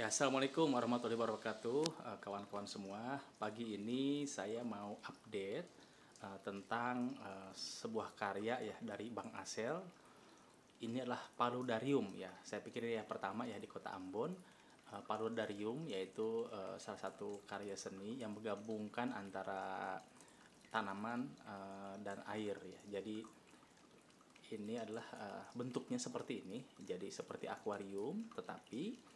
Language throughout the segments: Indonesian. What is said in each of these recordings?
Ya, Assalamualaikum warahmatullahi wabarakatuh, eh, kawan-kawan semua. Pagi ini saya mau update uh, tentang uh, sebuah karya ya dari Bang Asel. Ini adalah paludarium ya. Saya pikir yang pertama ya di Kota Ambon. Uh, paludarium yaitu uh, salah satu karya seni yang menggabungkan antara tanaman uh, dan air ya. Jadi ini adalah uh, bentuknya seperti ini. Jadi seperti akuarium tetapi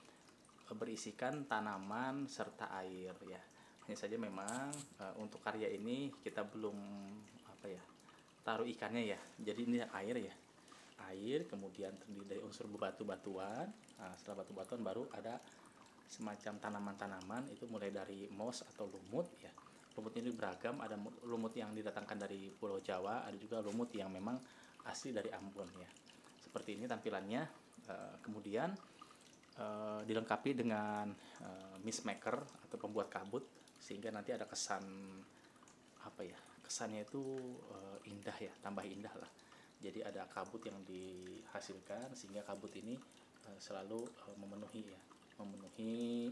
berisikan tanaman serta air ya. Hanya saja memang uh, untuk karya ini kita belum apa ya taruh ikannya ya. Jadi ini air ya. Air kemudian terdiri dari unsur batu-batuan. Nah, setelah batu-batuan baru ada semacam tanaman-tanaman itu mulai dari moss atau lumut ya. Lumut ini beragam, ada lumut yang didatangkan dari Pulau Jawa, ada juga lumut yang memang asli dari Ambon ya. Seperti ini tampilannya. Uh, kemudian uh, dilengkapi dengan uh, mist maker atau pembuat kabut sehingga nanti ada kesan apa ya kesannya itu uh, indah ya tambah indah lah. Jadi ada kabut yang dihasilkan sehingga kabut ini uh, selalu uh, memenuhi ya memenuhi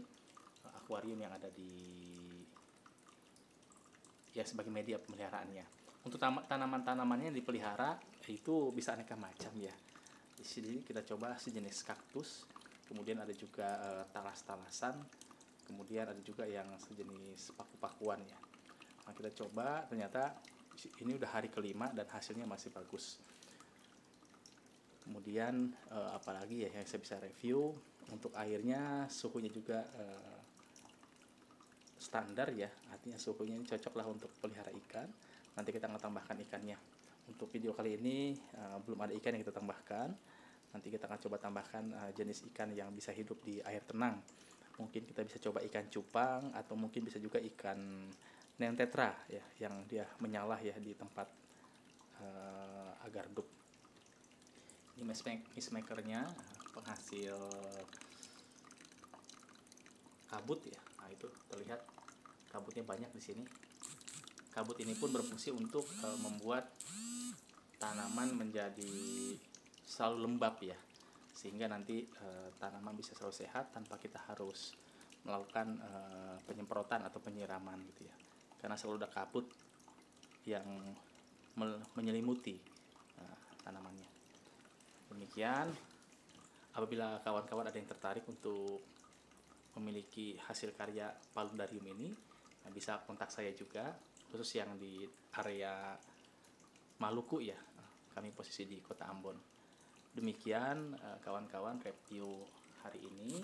uh, akuarium yang ada di ya sebagai media pemeliharaannya. Untuk tanaman-tanamannya yang dipelihara itu bisa aneka macam ya. Di sini kita coba sejenis kaktus kemudian ada juga uh, talas-talasan. Kemudian ada juga yang sejenis paku-pakuan ya. Nah kita coba ternyata ini udah hari kelima dan hasilnya masih bagus. Kemudian uh, apalagi ya yang saya bisa review? Untuk airnya suhunya juga uh, standar ya. Artinya suhunya ini cocok lah untuk pelihara ikan. Nanti kita akan tambahkan ikannya. Untuk video kali ini uh, belum ada ikan yang kita tambahkan nanti kita akan coba tambahkan uh, jenis ikan yang bisa hidup di air tenang. Mungkin kita bisa coba ikan cupang atau mungkin bisa juga ikan nentetra ya yang dia menyalah ya di tempat uh, agar dup ini mist makernya penghasil kabut ya. Nah itu terlihat kabutnya banyak di sini. Kabut ini pun berfungsi untuk uh, membuat tanaman menjadi selalu lembab ya sehingga nanti e, tanaman bisa selalu sehat tanpa kita harus melakukan e, penyemprotan atau penyiraman gitu ya. Karena selalu ada kabut yang menyelimuti e, tanamannya. Demikian apabila kawan-kawan ada yang tertarik untuk memiliki hasil karya paludarium ini bisa kontak saya juga khusus yang di area Maluku ya kami posisi di kota Ambon demikian eh, kawan-kawan review hari ini.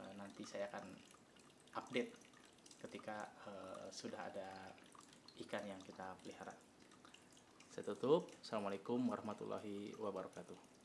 Eh, nanti saya akan update ketika uh, sudah ada ikan yang kita pelihara. Saya tutup. Assalamualaikum warahmatullahi wabarakatuh